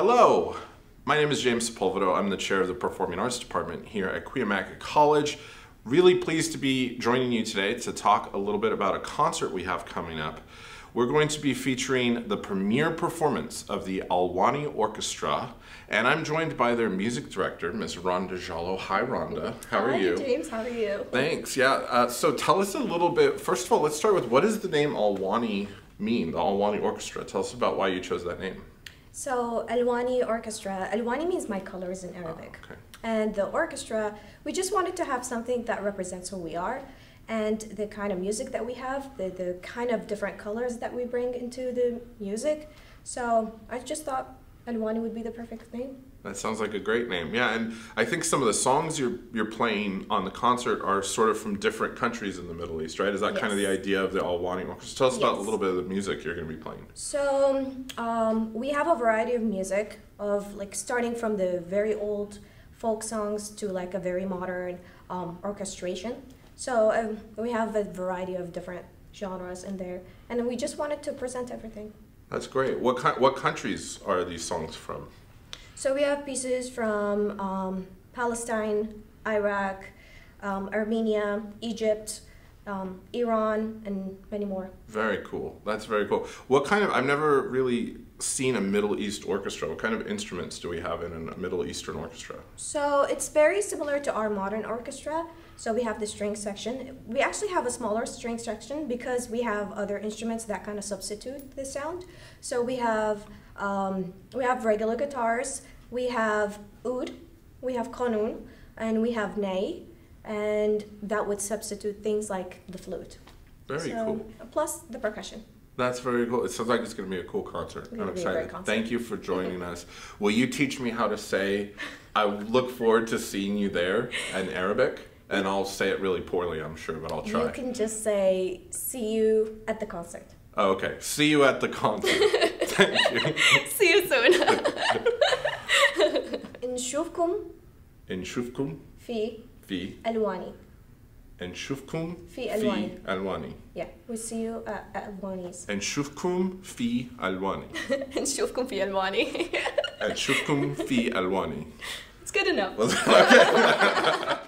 Hello, my name is James Sepulveda. I'm the chair of the Performing Arts Department here at Cuyamaca College. Really pleased to be joining you today to talk a little bit about a concert we have coming up. We're going to be featuring the premiere performance of the Alwani Orchestra, and I'm joined by their music director, Ms. Randa Jalo. Hi, Randa. How are Hi, you? James. How are you? Thanks. Yeah. Uh, so tell us a little bit. First of all, let's start with what does the name Alwani mean? The Alwani Orchestra. Tell us about why you chose that name. So, Alwani Orchestra. Alwani means my colors in ah, Arabic. Oh, okay. And the orchestra, we just wanted to have something that represents who we are and the kind of music that we have, the, the kind of different colors that we bring into the music. So, I just thought Alwani would be the perfect name. That sounds like a great name. Yeah, and I think some of the songs you're you're playing on the concert are sort of from different countries in the Middle East, right? Is that kind of the idea of the Alwani Orchestra? Tell us about a little bit of the music you're going to be playing. So um, we have a variety of music of like starting from the very old folk songs to like a very modern um, orchestration. So um, we have a variety of different genres in there, and we just wanted to present everything. That's great. What ki- what countries are these songs from? So we have pieces from um, Palestine, Iraq, um, Armenia, Egypt, um, Iran, and many more. Very cool. That's very cool. What kind of I've never really seen a Middle East orchestra. What kind of instruments do we have in a Middle Eastern orchestra? So it's very similar to our modern orchestra. So we have the string section. We actually have a smaller string section because we have other instruments that kind of substitute the sound. So we have um, we have regular guitars, we have oud, we have qanun, and we have ney, and that would substitute things like the flute. Very So- cool. Plus the percussion. That's very cool. It sounds like it's going to be a cool concert. It'll I'm be a great excited. concert. Thank you for joining us. Will you teach me how to say, I look forward to seeing you there in Arabic? And I'll say it really poorly, I'm sure, but I'll try. You can just say "see you at the concert." Oh, okay. See you at the concert. Thank you. See you soon. نشوفكم نشوفكم في في ألواني. نشوفكم في ألواني. في ألواني. Yeah, we see you at, at Alwani's. نشوفكم في ألواني. نشوفكم في ألواني. نشوفكم في ألواني. It's good enough. Okay.